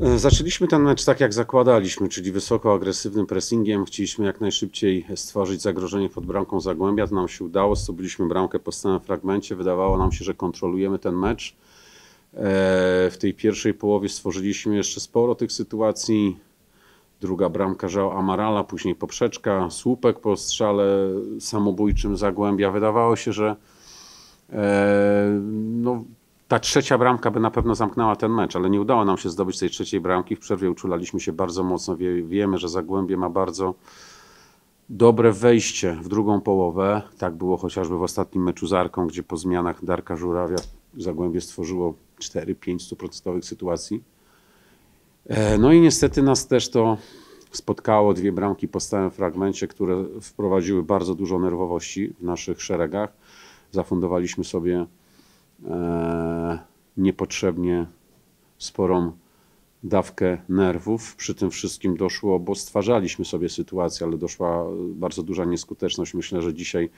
E, Zaczęliśmy ten mecz tak jak zakładaliśmy, czyli wysoko agresywnym pressingiem. Chcieliśmy jak najszybciej stworzyć zagrożenie pod bramką Zagłębia. To nam się udało, zdobyliśmy bramkę po stałym fragmencie. Wydawało nam się, że kontrolujemy ten mecz. E, W tej pierwszej połowie stworzyliśmy jeszcze sporo tych sytuacji. Druga bramka Żał Amarala, później poprzeczka, słupek po strzale samobójczym Zagłębia. Wydawało się, że e, no, ta trzecia bramka by na pewno zamknęła ten mecz, ale nie udało nam się zdobyć tej trzeciej bramki. W przerwie uczulaliśmy się bardzo mocno. Wie, wiemy, że Zagłębie ma bardzo dobre wejście w drugą połowę. Tak było chociażby w ostatnim meczu z Arką, gdzie po zmianach Darka Żurawia Zagłębie stworzyło 4-5 stuprocentowych sytuacji. E, No i niestety nas też to spotkało. Dwie bramki po stałym fragmencie, które wprowadziły bardzo dużo nerwowości w naszych szeregach. Zafundowaliśmy sobie niepotrzebnie sporą dawkę nerwów. Przy tym wszystkim doszło, bo stwarzaliśmy sobie sytuację, ale doszła bardzo duża nieskuteczność. Myślę, że dzisiaj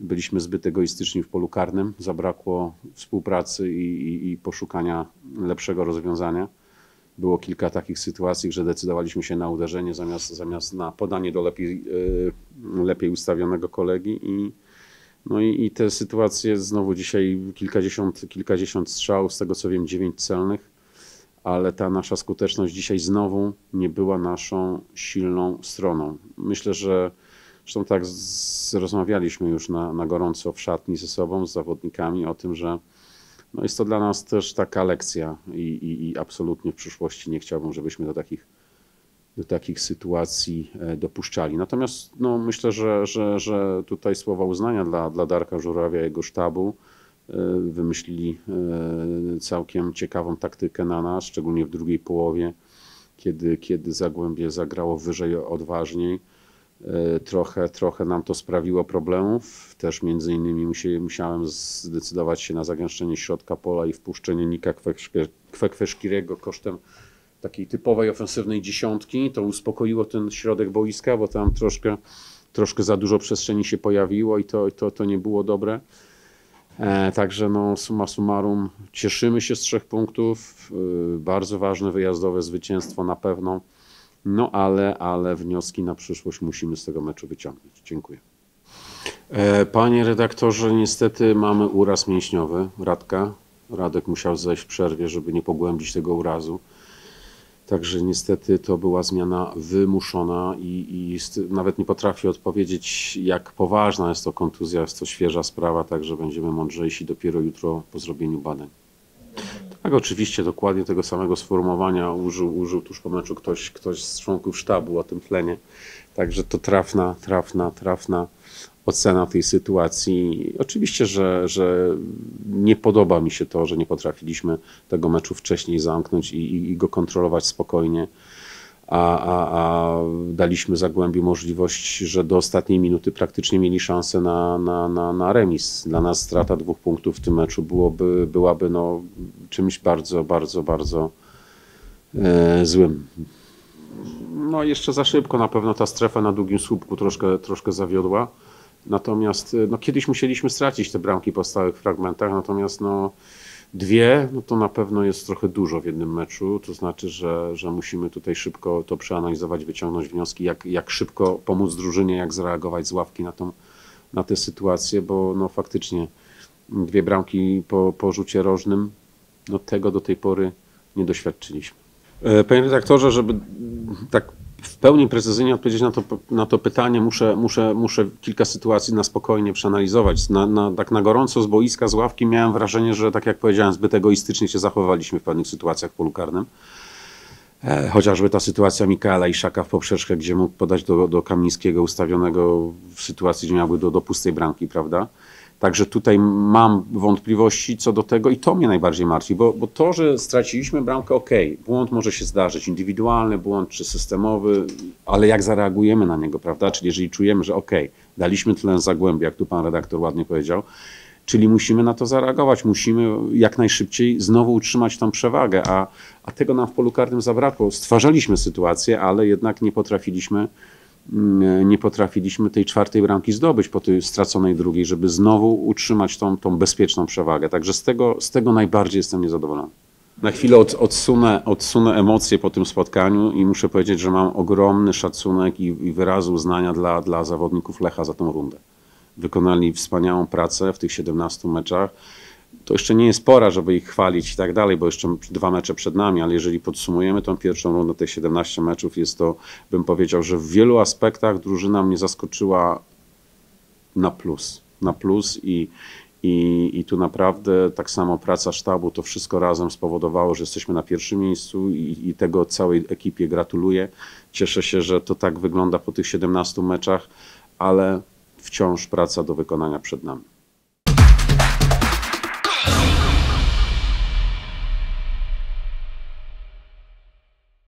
byliśmy zbyt egoistyczni w polu karnym. Zabrakło współpracy i, i, i poszukania lepszego rozwiązania. Było kilka takich sytuacji, że decydowaliśmy się na uderzenie zamiast, zamiast na podanie do lepiej, e, lepiej ustawionego kolegi i, no i, i te sytuacje znowu dzisiaj kilkadziesiąt, kilkadziesiąt strzałów, z tego co wiem dziewięć celnych, ale ta nasza skuteczność dzisiaj znowu nie była naszą silną stroną. Myślę, że zresztą tak z, rozmawialiśmy już na, na gorąco w szatni ze sobą, z zawodnikami o tym, że no jest to dla nas też taka lekcja i, i, i absolutnie w przyszłości nie chciałbym, żebyśmy do takich do takich sytuacji e, dopuszczali. Natomiast no, myślę, że, że, że tutaj słowa uznania dla, dla Darka Żurawia i jego sztabu e, wymyślili e, całkiem ciekawą taktykę na nas, szczególnie w drugiej połowie, kiedy, kiedy Zagłębie zagrało wyżej, odważniej. Trochę, trochę nam to sprawiło problemów. Też między innymi musi, musiałem zdecydować się na zagęszczenie środka pola i wpuszczenie Nika Kwekweszkiriego kosztem takiej typowej ofensywnej dziesiątki. To uspokoiło ten środek boiska, bo tam troszkę, troszkę za dużo przestrzeni się pojawiło i to, to, to nie było dobre. E, także no, summa summarum cieszymy się z trzech punktów. E, bardzo ważne wyjazdowe zwycięstwo na pewno. No ale, ale wnioski na przyszłość musimy z tego meczu wyciągnąć. Dziękuję. E, panie redaktorze, niestety mamy uraz mięśniowy. Radka. Radek musiał zejść w przerwie, żeby nie pogłębić tego urazu. Także niestety to była zmiana wymuszona i, i nawet nie potrafię odpowiedzieć, jak poważna jest to kontuzja. Jest to świeża sprawa, także będziemy mądrzejsi dopiero jutro po zrobieniu badań. Tak, oczywiście, dokładnie tego samego sformułowania użył, użył tuż po meczu ktoś, ktoś z członków sztabu o tym tlenie. Także to trafna, trafna, trafna ocena tej sytuacji. Oczywiście, że, że nie podoba mi się to, że nie potrafiliśmy tego meczu wcześniej zamknąć i, i, i go kontrolować spokojnie. A, a, a daliśmy Zagłębiu możliwość, że do ostatniej minuty praktycznie mieli szansę na, na, na, na remis. Dla nas strata dwóch punktów w tym meczu byłoby, byłaby no, czymś bardzo, bardzo, bardzo e, złym. No jeszcze za szybko na pewno ta strefa na długim słupku troszkę, troszkę zawiodła. Natomiast e, no, kiedyś musieliśmy stracić te bramki po stałych fragmentach, natomiast no, dwie no, to na pewno jest trochę dużo w jednym meczu. To znaczy, że, że musimy tutaj szybko to przeanalizować, wyciągnąć wnioski, jak, jak szybko pomóc drużynie, jak zareagować z ławki na, tą, na tę sytuację, bo no, faktycznie dwie bramki po, po rzucie rożnym, no, tego do tej pory nie doświadczyliśmy. E, Panie redaktorze, żeby tak w pełni precyzyjnie odpowiedzieć na to, na to pytanie, muszę, muszę, muszę kilka sytuacji na spokojnie przeanalizować. Na, na, tak na gorąco z boiska, z ławki miałem wrażenie, że tak jak powiedziałem, zbyt egoistycznie się zachowywaliśmy w pewnych sytuacjach w. E, Chociażby ta sytuacja Mikaela Iszaka w poprzeczkę, gdzie mógł podać do, do Kamińskiego ustawionego w sytuacji, gdzie miałby do, do pustej bramki, prawda? Także tutaj mam wątpliwości co do tego i to mnie najbardziej martwi, bo, bo to, że straciliśmy bramkę, ok, błąd może się zdarzyć, indywidualny błąd czy systemowy, ale jak zareagujemy na niego, prawda? Czyli jeżeli czujemy, że ok, daliśmy tlen zagłębia, jak tu pan redaktor ładnie powiedział, czyli musimy na to zareagować, musimy jak najszybciej znowu utrzymać tą przewagę, a, a tego nam w polu karnym zabrakło. Stwarzaliśmy sytuację, ale jednak nie potrafiliśmy nie potrafiliśmy tej czwartej bramki zdobyć po tej straconej drugiej, żeby znowu utrzymać tą, tą bezpieczną przewagę. Także z tego, z tego najbardziej jestem niezadowolony. Na chwilę od, odsunę, odsunę emocje po tym spotkaniu i muszę powiedzieć, że mam ogromny szacunek i, i wyrazy uznania dla, dla zawodników Lecha za tą rundę. Wykonali wspaniałą pracę w tych 17 meczach. To jeszcze nie jest pora, żeby ich chwalić i tak dalej, bo jeszcze dwa mecze przed nami, ale jeżeli podsumujemy tą pierwszą rundę, tych 17 meczów, jest to, bym powiedział, że w wielu aspektach drużyna mnie zaskoczyła na plus. Na plus i, i, I tu naprawdę tak samo praca sztabu, to wszystko razem spowodowało, że jesteśmy na pierwszym miejscu i, i tego całej ekipie gratuluję. Cieszę się, że to tak wygląda po tych 17 meczach, ale wciąż praca do wykonania przed nami.